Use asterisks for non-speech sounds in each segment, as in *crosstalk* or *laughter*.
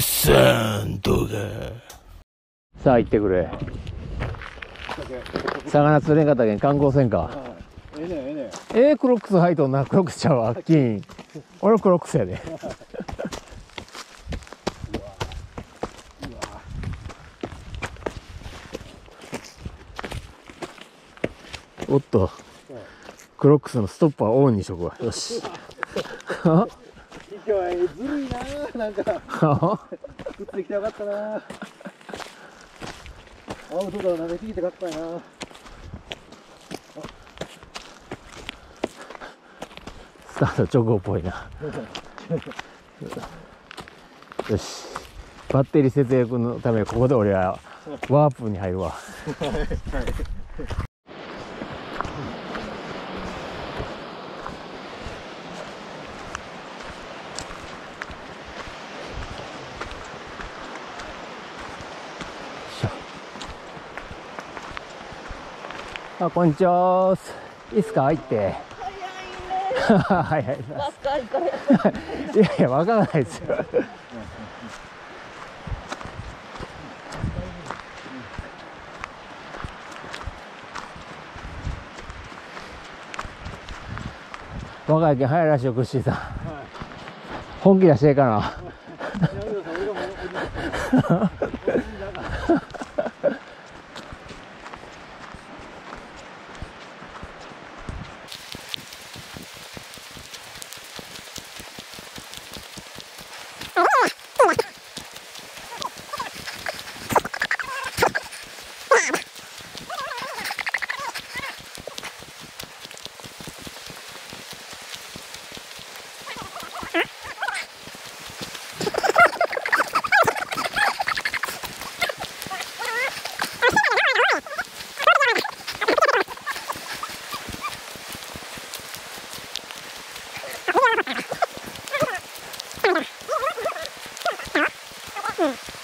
ッサン動画さあ行ってくれ。魚釣れんかったけん観光せんかええねええねええクロックス履いとんなクロックスちゃうわ金。俺クロックスやで。おっと。クロックスのストッパーオンにしとくわ。よし *laughs* 今日はずるいななんか。食ってきてよかったなアウトドア舐めすぎてかっこいいなスタート直後っぽいな。よし。バッテリー節約のためここで俺はワープに入るわあ、こんにちは。いいっすか入って。はい *laughs* はい。若いから。いやいや、わからないですよ。若いけん早いらしいよ、クッシーさん。本気出していいかな。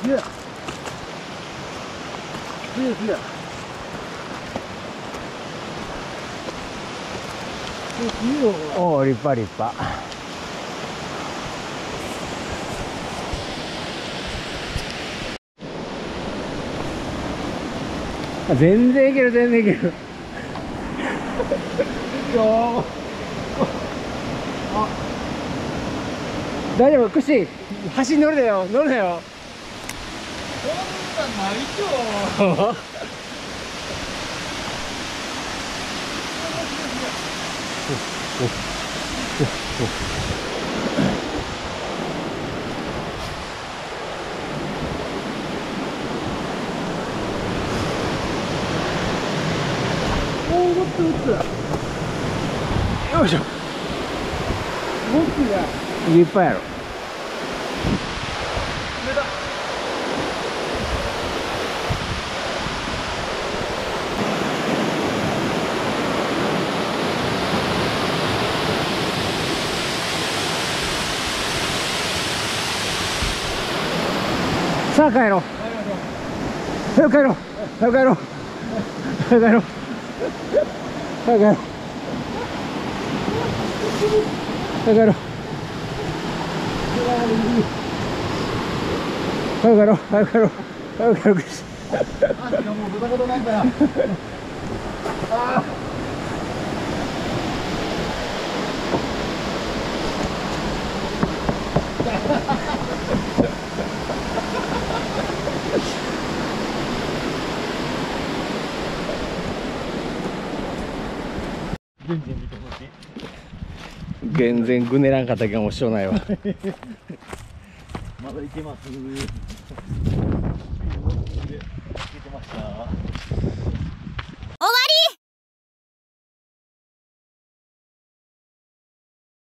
おおすげえすげえすげええいいよおお、立派立派。あ全然いける、全然いける。よ大丈夫、クシ橋に乗るなよ、乗るなよ。そんなんないよおおもっと打つよいしょ。もっとや立派やろ。さあ帰ろう。早く帰ろう。早く帰ろう。早く帰ろう。早く帰ろう。早く帰ろう。早く帰ろう。早く帰ろう。早く帰ろう。あもう豚こ全然見てほしい全然ぐねらんかったけどもしょうないわ。まだ行けます。いけてました